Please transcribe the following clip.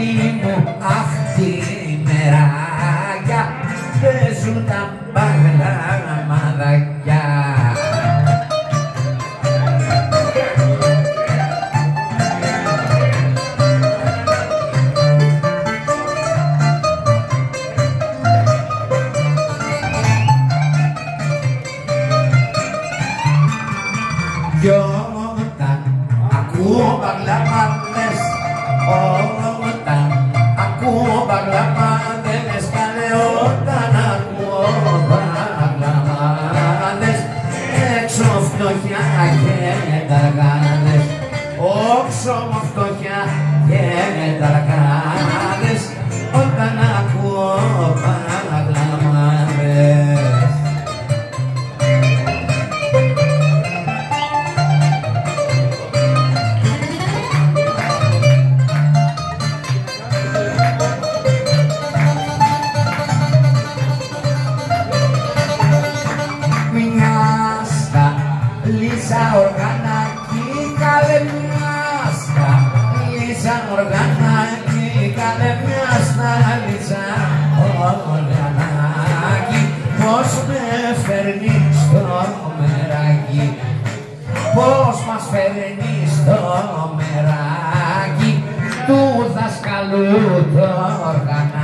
αγάπη μου αυτή η παίζουν τα μπαγλαμαδάκια Κι όταν ακούω μπαγλαμάδες φτωχιά και ταργάδες όξω φτωχιά και ταργάδες λύσα οργανάκι καλέ μια στα λύσα οργανάκι καλέ μια στα λύσα οργανάκι πως με φέρνει στο μεράκι πως μας φέρνει στο μεράκι του δασκαλού το οργανάκι